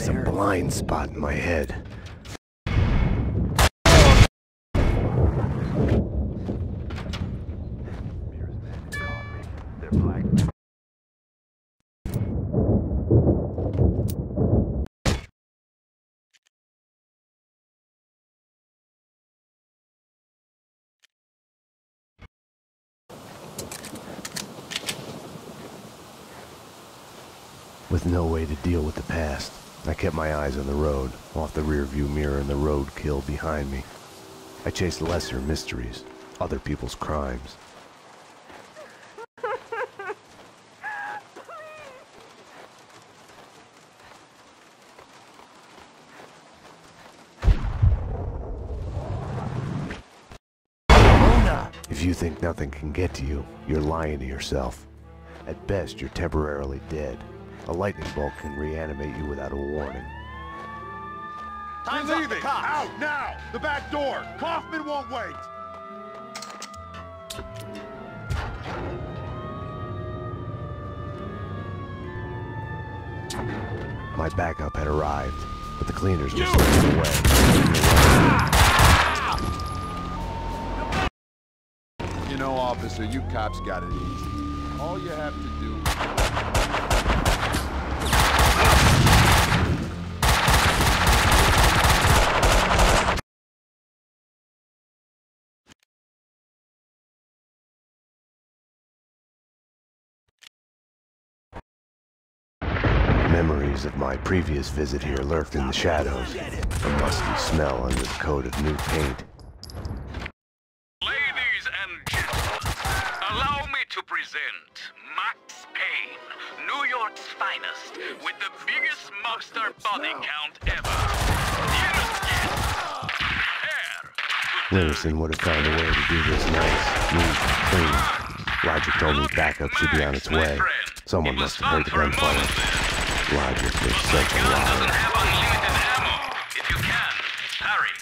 was a blind spot in my head. With no way to deal with the past, I kept my eyes on the road, off the rearview mirror and the roadkill behind me. I chased lesser mysteries, other people's crimes. If you think nothing can get to you, you're lying to yourself. At best, you're temporarily dead. A lightning bolt can reanimate you without a warning. Time's We're up, leaving! the cops. Out now! The back door! Kaufman won't wait! My backup had arrived, but the cleaners were slipping away. You know, officer, you cops got it easy. All you have to do... Memories of my previous visit here lurked in the shadows, a musty smell under the coat of new paint. Ladies and gentlemen, allow me to present Max Payne, New York's finest, with the biggest mobster body count ever. Yes, yes. Livingston would have found a way to do this nice, neat, clean. Logic told me backup should be on its way. Someone must have heard the gunfire. Logic is such a Gun doesn't have unlimited ammo. If you can, hurry.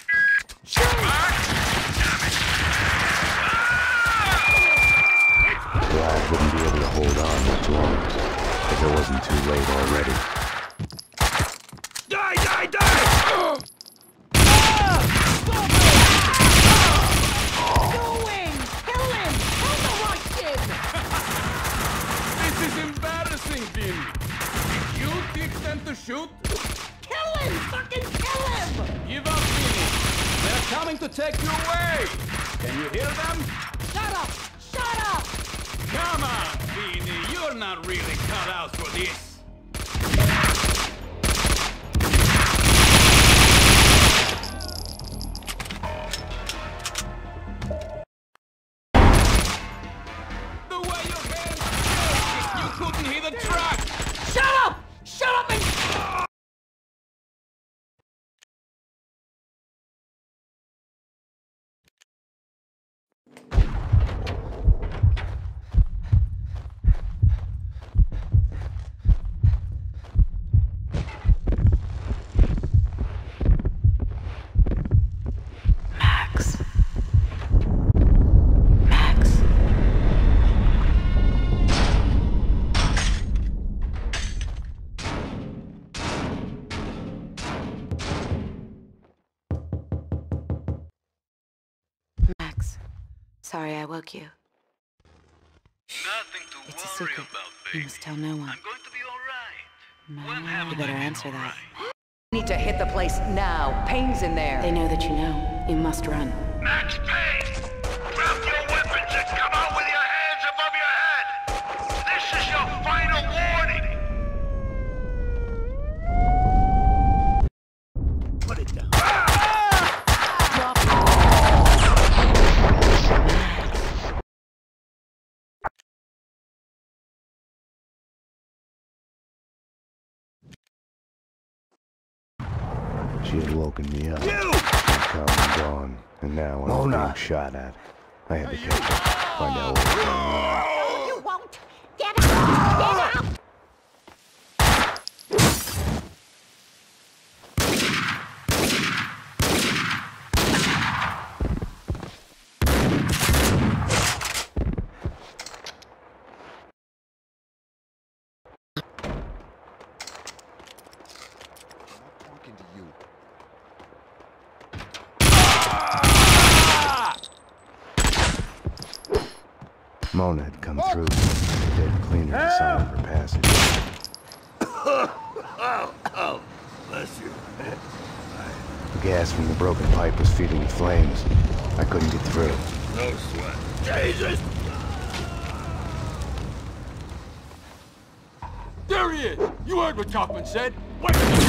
Vlad wouldn't be able to hold on much longer, if it wasn't too late already. Die, die, die! doing? Kill him! Kill the Russian! This is embarrassing, Billy. Did you teach them to shoot? Kill him! Fucking kill him! Give up, Billy. They're coming to take you away. Can you hear them? Shut up! Shut up! Come on, Beanie. You're not really cut out for this. Sorry I woke you. Nothing to It's a secret. about, You must tell no one. I'm going to be all right. We'll No, have you a better baby, answer that. right. Need to hit the place now. Payne's in there. They know that you know. You must run. Max Payne! Me up. Come and gone, and now I was being shot at. I had to catch her, find out what was going on. Mona had come through. The dead cleaner for passage. Bless you. The gas from the broken pipe was feeding the flames. I couldn't get through. No sweat. Jesus! There he is! You heard what Kaufman said! Wait!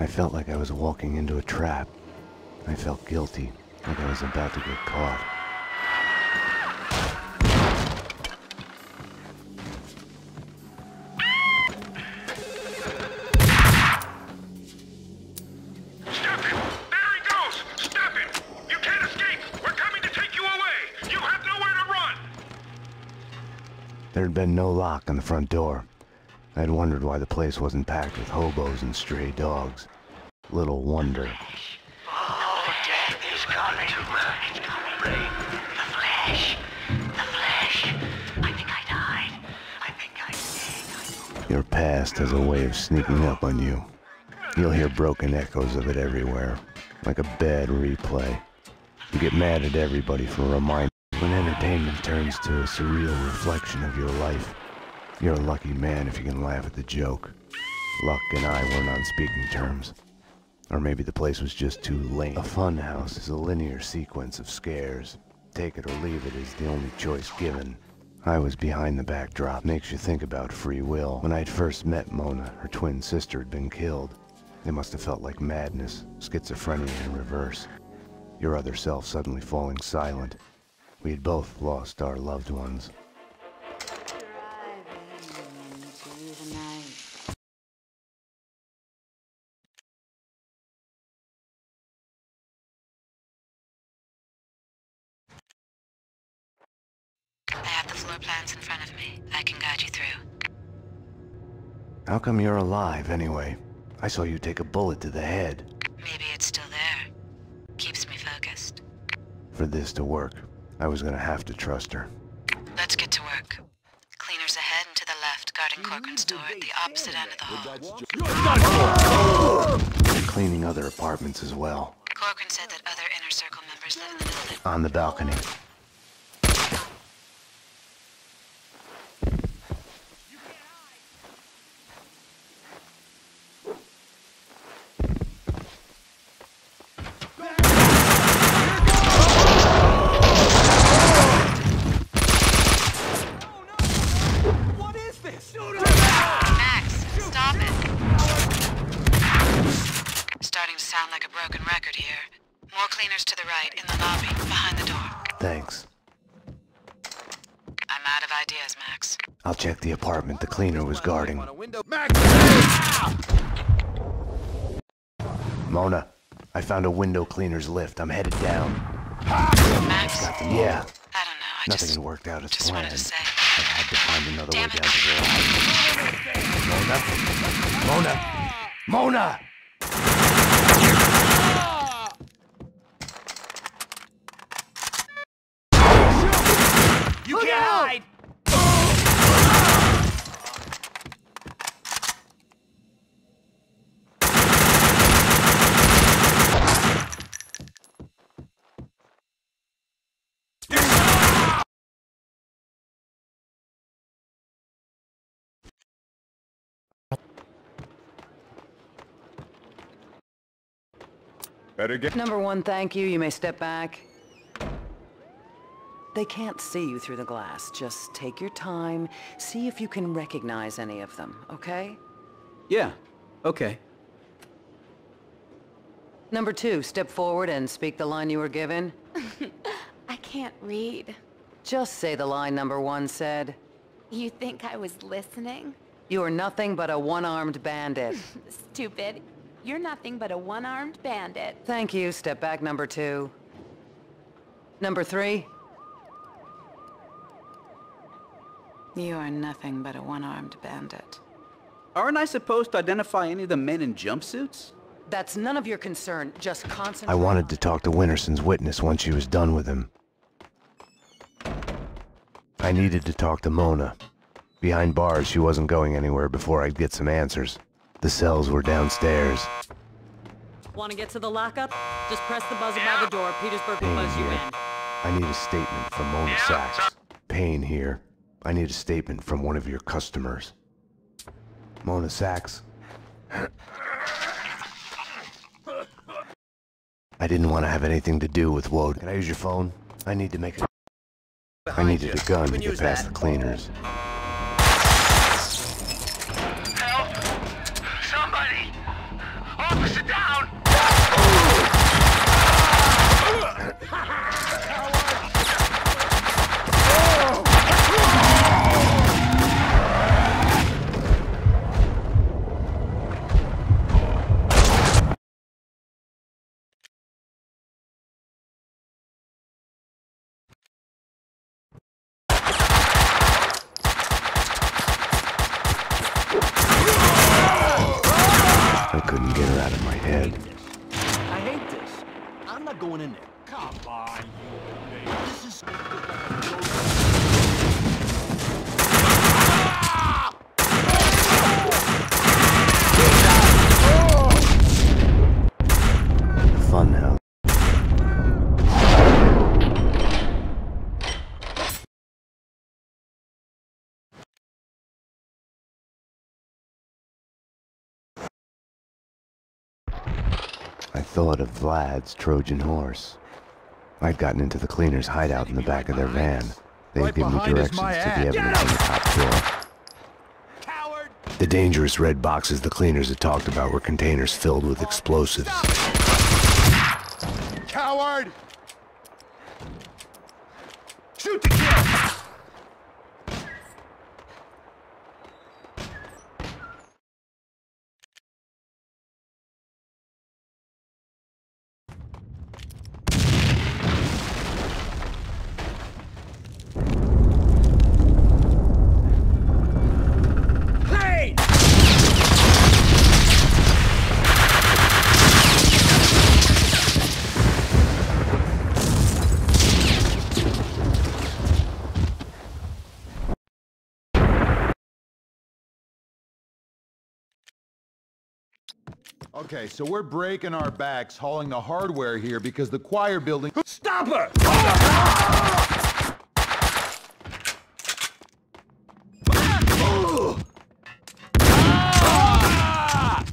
I felt like I was walking into a trap. I felt guilty, like I was about to get caught. Stop him! There he goes! Stop him! You can't escape! We're coming to take you away! You have nowhere to run! There had been no lock on the front door. I had wondered why the place wasn't packed with hobos and stray dogs. Little wonder. Your past has a way of sneaking up on you. You'll hear broken echoes of it everywhere, like a bad replay. You get mad at everybody for reminding when entertainment turns to a surreal reflection of your life. You're a lucky man if you can laugh at the joke. Luck and I weren't on speaking terms. Or maybe the place was just too lame. A funhouse is a linear sequence of scares. Take it or leave it is the only choice given. I was behind the backdrop. Makes you think about free will. When I'd first met Mona, her twin sister had been killed. It must have felt like madness, schizophrenia in reverse. Your other self suddenly falling silent. We had both lost our loved ones. I can guide you through. How come you're alive, anyway? I saw you take a bullet to the head. Maybe it's still there. Keeps me focused. For this to work, I was gonna have to trust her. Let's get to work. Cleaners ahead and to the left, guarding Corcoran's door at the opposite end of the hall. Cleaning other apartments as well. Corcoran said that other Inner Circle members live in the building. On the balcony. What is this? Max, stop it! Starting to sound like a broken record here. More cleaners to the right, in the lobby, behind the door. Thanks. I'm out of ideas, Max. I'll check the apartment the cleaner was guarding. Max! Mona, I found a window cleaner's lift. I'm headed down. Max? Yeah, I don't know, I nothing just... had worked out as just wanted planned. to say. I had to find another way Damn down it. to the Mona? Mona! Mona! You can't hide! Better get... Number one, thank you. You may step back. They can't see you through the glass. Just take your time. See if you can recognize any of them, okay? Yeah, okay. Number two, step forward and speak the line you were given. I can't read. Just say the line number one said. You think I was listening? You are nothing but a one-armed bandit. Stupid. You're nothing but a one-armed bandit. Thank you. Step back, number two. Number three, You are nothing but a one-armed bandit. Aren't I supposed to identify any of the men in jumpsuits? that's none of your concern. Just concentrate. I wanted to talk to Winterson's witness once she was done with him. I needed to talk to Mona. Behind bars, she wasn't going anywhere before I'd get some answers. The cells were downstairs. Want to get to the lockup? Just press the buzzer by the door. Petersburg will buzz you here. in. I need a statement from Mona Sax. Payne here. I need a statement from one of your customers. Mona Sax. I didn't want to have anything to do with Woad. Can I use your phone? I need to make a... I needed a gun to get past the cleaners. Officer I thought of Vlad's Trojan horse. I'd gotten into the cleaners' hideout in the back of their van. They'd Right give me directions to the evidence on the top floor. The dangerous red boxes the cleaners had talked about were containers filled with explosives. Coward! Shoot to kill! Okay, so we're breaking our backs hauling the hardware here because the choir building... Stop her! Ah!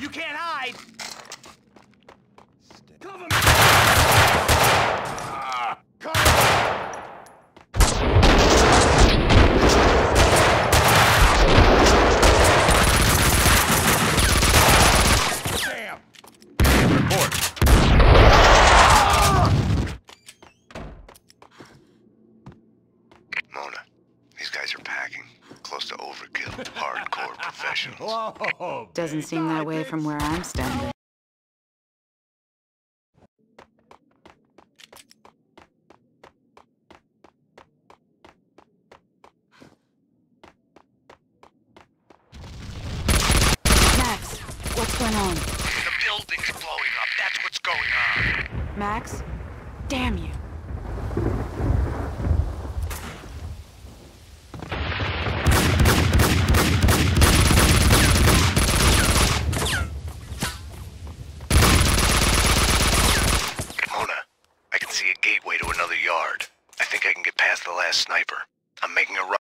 You can't hide! Cover me! Mona, these guys are packing. Close to overkill. Hardcore professionals. Whoa! Doesn't seem that way from where I'm standing. Max, what's going on? The building's blowing up. That's what's going on. Max? Damn you. Mona, I can see a gateway to another yard. I think I can get past the last sniper. I'm making a run.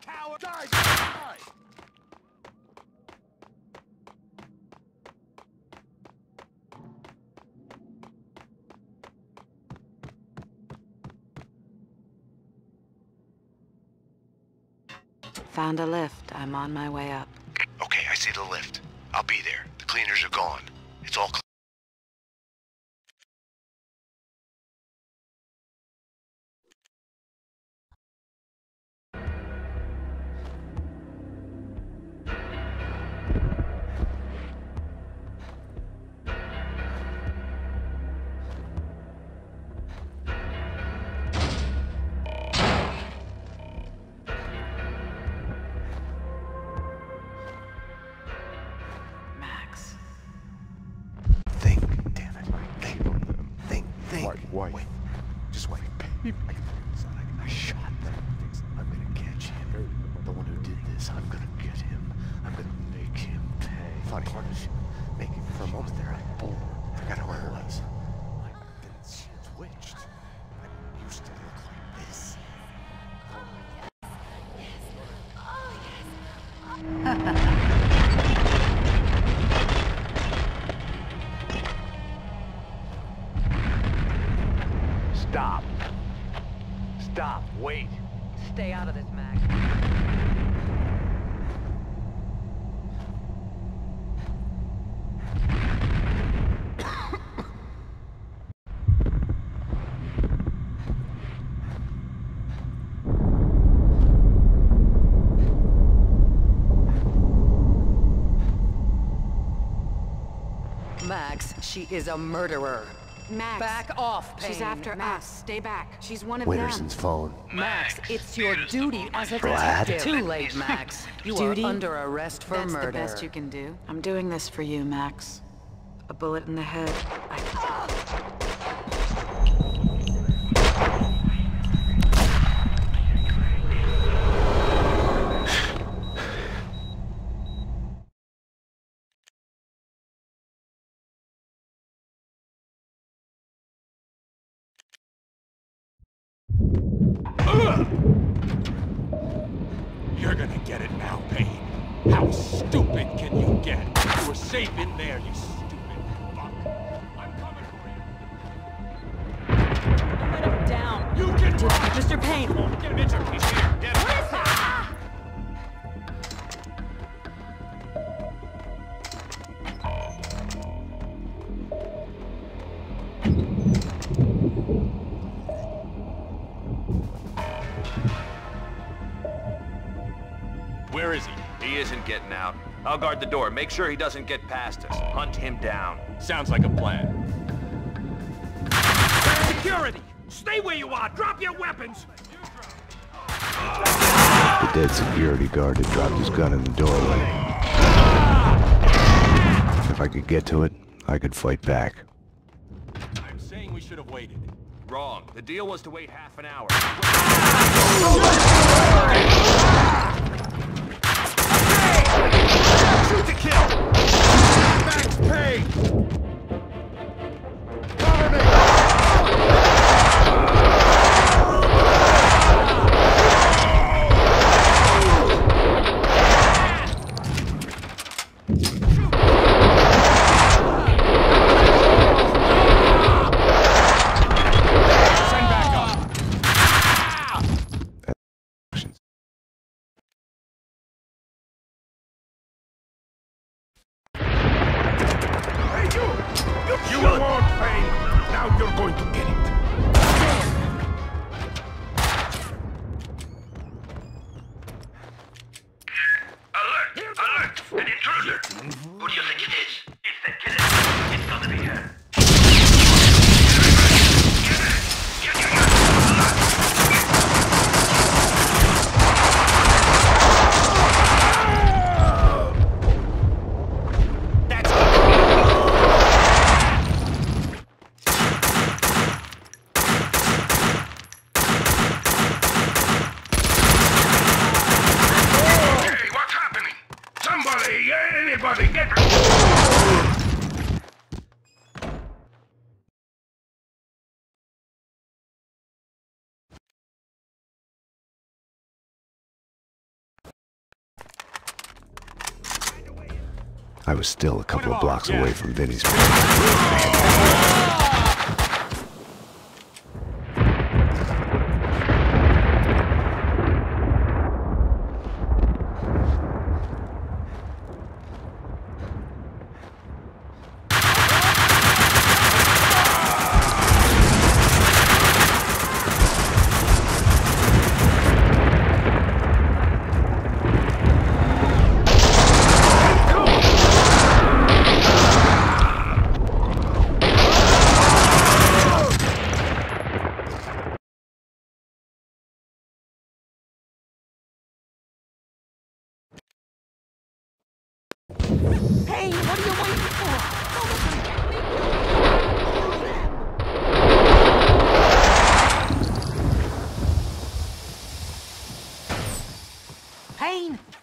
Coward! Die! Die! Found a lift. I'm on my way up. Okay, I see the lift. I'll be there. The cleaners are gone. It's all clear. She is a murderer. Max. Back off, Payne. She's after Max. us. Stay back. She's one of Winterson's them. phone. Max, it's your duty as a Brad? detective. Too late, Max. You Duty? are under arrest for That's murder. the best you can do. I'm doing this for you, Max. A bullet in the head. Mr. Payne. Get Mitchell. He's here. Get him. Where is he? He isn't getting out. I'll guard the door. Make sure he doesn't get past us. Hunt him down. Sounds like a plan. Security! Stay where you are! Drop your weapons! The dead security guard had dropped his gun in the doorway. If I could get to it, I could fight back. I'm saying we should have waited. Wrong. The deal was to wait half an hour. Shoot to kill! Max Payne! I was still a couple of blocks away from Vinnie's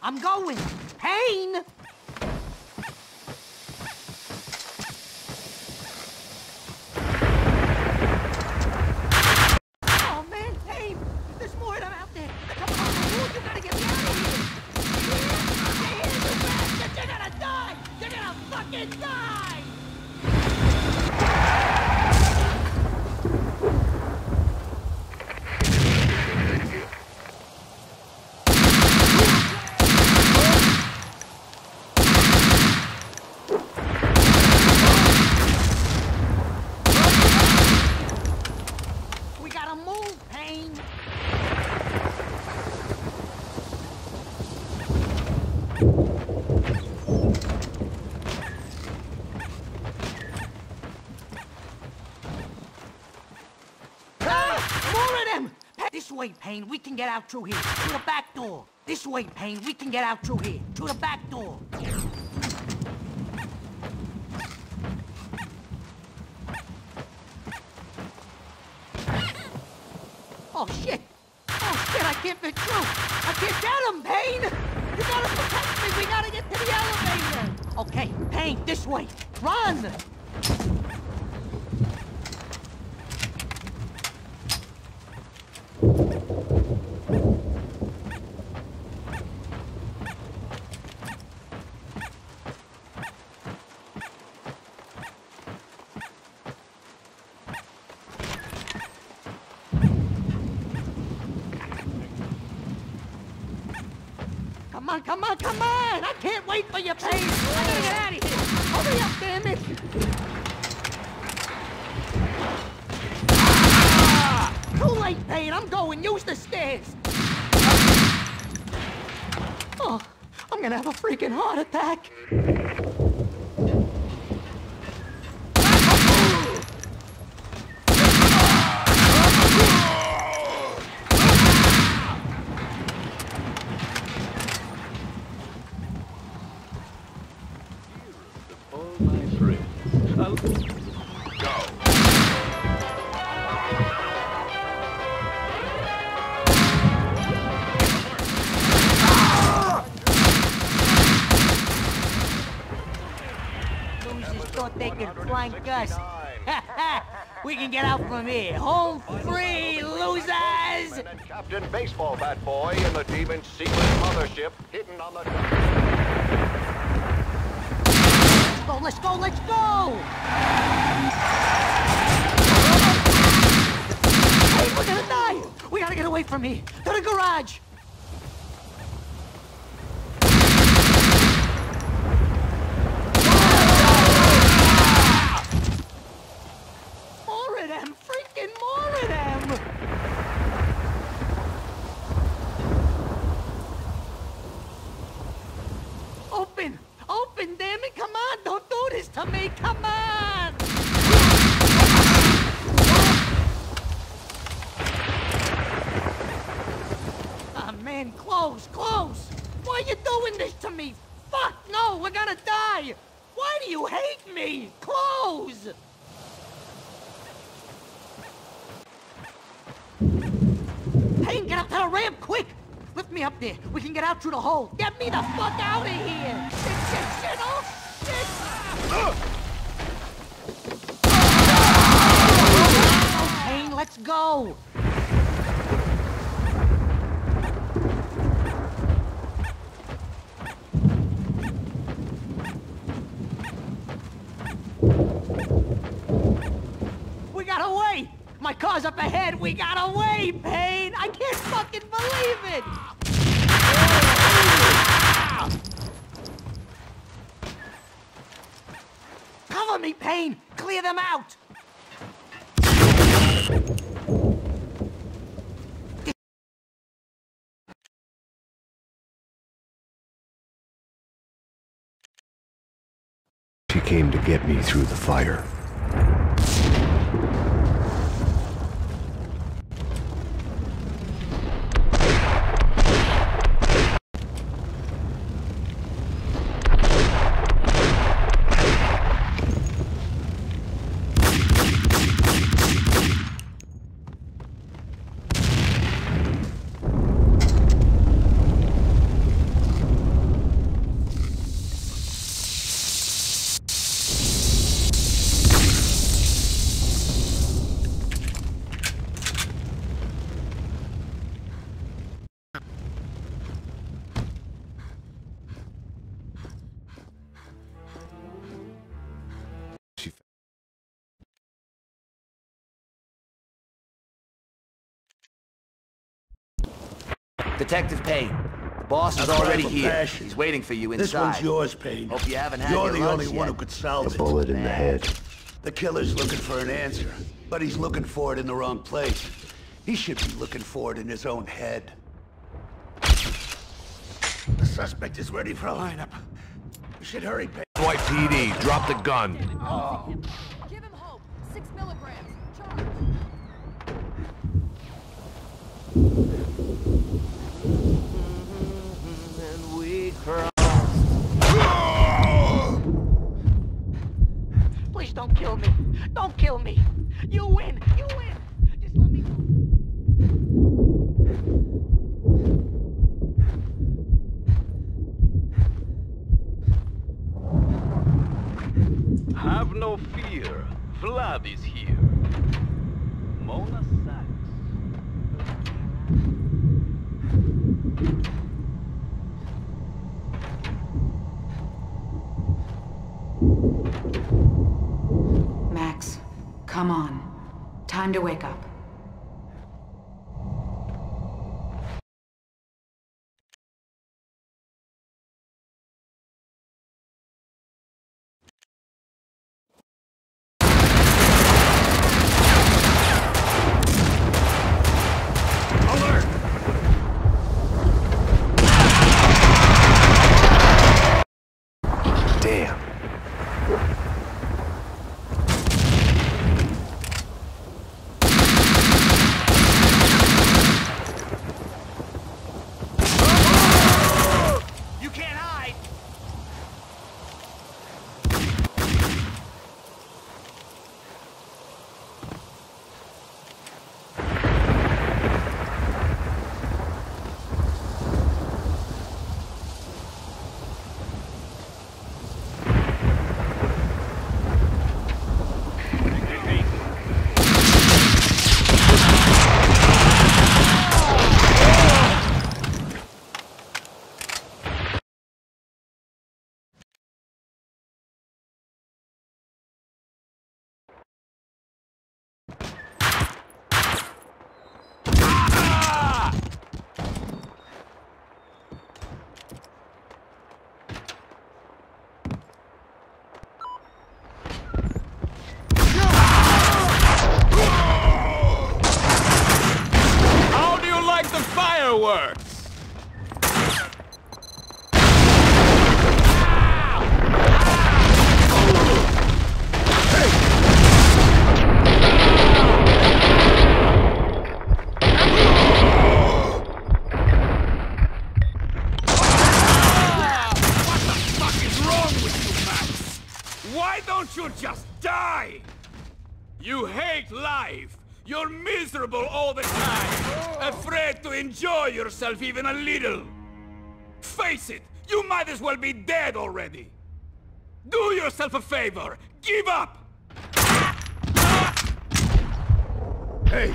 I'm going. Payne! Oh, man, Payne! There's more of them out there. Come on, dude, you gotta get me out of here. Stay here, you bastards! You're gonna die! You're gonna fucking die! We gotta move, Payne! Ah! More of them! Pa- This way, Payne. We can get out through here. Through the back door. This way, Payne. We can get out through here. Through the back door. Oh, shit! Oh, shit, I can't fit through! I can't get him, Payne! You gotta protect me! We gotta get to the elevator! Okay, Payne, this way! Run! Come on, come on, come on! I can't wait for you, Payne! I gotta get out of here! Hurry up, damn it! Too late, Payne! I'm going! Use the stairs! Oh, I'm gonna have a freaking heart attack! Thought they could flank us. we can get out from here. Home free, losers! Captain Baseball Bat Boy in the Demon's secret mothership hidden on the... Let's go, let's go, let's go! Hey, we're gonna die! We gotta get away from here. To the garage! More of them! Freaking more of them! Open! Open, damn it! Come on! Don't do this to me! Come on! Ah, man, close, close! Why you doing this to me? Fuck, no! We're gonna die! Why do you hate me? Close! Hey, get up to the ramp, quick! Lift me up there. We can get out through the hole. Get me the fuck out of here! Shit, shit, shit! Oh, shit! Oh, Kane, let's go! We got away! Up ahead! We got away, Payne! I can't fucking believe it! Cover me, Payne! Clear them out! She came to get me through the fire. Detective Payne. The boss is already here. passion. He's waiting for you inside. This one's yours, Payne. Hope you haven't had You're your the only yet. one who could solve A it. bullet in the head. The killer's looking for an answer, but he's looking for it in the wrong place. He should be looking for it in his own head. The suspect is ready for a lineup. We should hurry, Payne. NYPD, drop the gun. Give him hope. Six milligrams. Charge. And we cross. Please don't kill me. Don't kill me. You win. You win. Just let me go. Have no fear. Vlad is here. Mona Sax. Max, come on. Time to wake up. Damn. You can't hide! How do you like the fireworks? What is wrong with you, Max? Why don't you just die? You hate life. You're miserable all the time. Oh. Afraid to enjoy yourself even a little. Face it, you might as well be dead already. Do yourself a favor. Give up. Hey!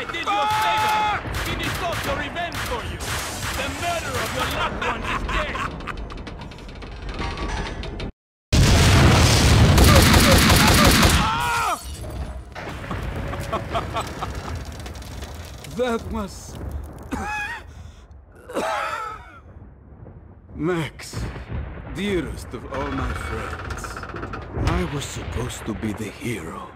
I did you a favor. Finish off your revenge for you. The murder of your loved one is dead. that was... Max, dearest of all my friends, I was supposed to be the hero.